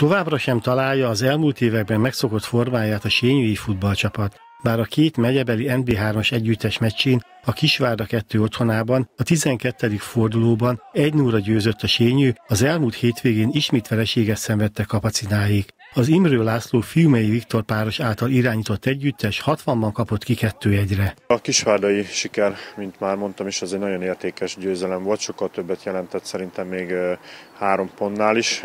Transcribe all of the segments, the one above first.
Továbbra sem találja az elmúlt években megszokott formáját a sényői futballcsapat. Bár a két megyebeli NB3-as együttes meccsén a Kisvárda 2 otthonában a 12. fordulóban egy 0 győzött a sényű, az elmúlt hétvégén ismét vereséget szenvedtek kapacináik. Az Imrő László Fiumei Viktor páros által irányított együttes 60-ban kapott ki 2-1-re. A kisvárdai siker, mint már mondtam is, az egy nagyon értékes győzelem volt, sokkal többet jelentett szerintem még három pontnál is.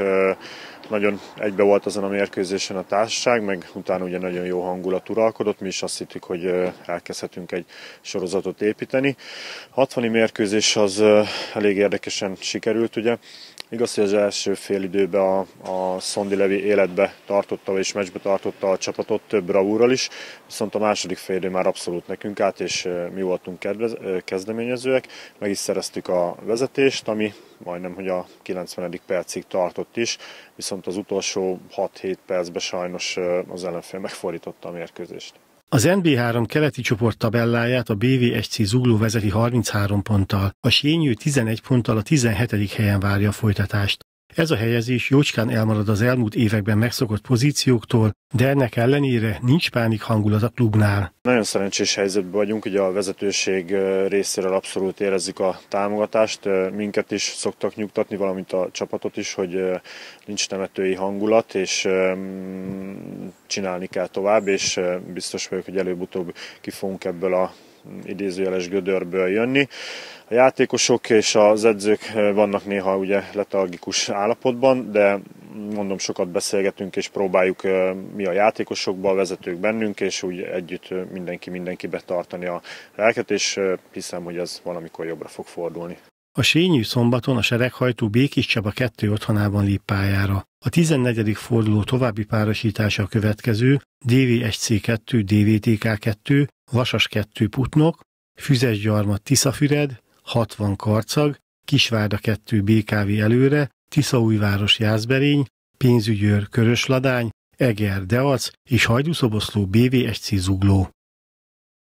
Nagyon egybe volt azon a mérkőzésen a társaság, meg utána ugye nagyon jó hangulat uralkodott, mi is azt hittük, hogy elkezdhetünk egy sorozatot építeni. A 60 mérkőzés az elég érdekesen sikerült, ugye. Igaz, hogy az első fél időben a, a Szondi Levi életbe tartotta, és meccsbe tartotta a csapatot több bravúrral is, viszont a második fél idő már abszolút nekünk át, és mi voltunk kedvez, kezdeményezőek, meg is szereztük a vezetést, ami majdnem, hogy a 90. percig tartott is, viszont az utolsó 6-7 percben sajnos az ellenfél megfordította a mérkőzést. Az NB3 keleti csoport tabelláját a BV1C Zugló vezeti 33 ponttal, a Sényő 11 ponttal a 17. helyen várja a folytatást. Ez a helyezés jócskán elmarad az elmúlt években megszokott pozícióktól, de ennek ellenére nincs pánik hangulat a klubnál. Nagyon szerencsés helyzetben vagyunk, ugye a vezetőség részéről abszolút érezzük a támogatást, minket is szoktak nyugtatni, valamint a csapatot is, hogy nincs temetői hangulat, és csinálni kell tovább, és biztos vagyok, hogy előbb-utóbb ki fogunk ebből a idézőjeles gödörből jönni. A játékosok és az edzők vannak néha ugye letargikus állapotban, de mondom, sokat beszélgetünk és próbáljuk mi a játékosokba, a vezetők bennünk, és úgy együtt mindenki mindenkibe tartani a lelket, és hiszem, hogy ez valamikor jobbra fog fordulni. A Sényű szombaton a sereghajtó Békis Csaba 2 otthonában lép pályára. A 14. forduló további párosítása a következő DV1C2, DVTK2, Vasas 2 Putnok, Füzes Gyarmat Tiszafüred, 60 Karcag, Kisvárda 2 BKV előre, Tiszaújváros Jászberény, Pénzügyőr Körösladány, Eger Deac és Hajdúszoboszló BV1C Zugló.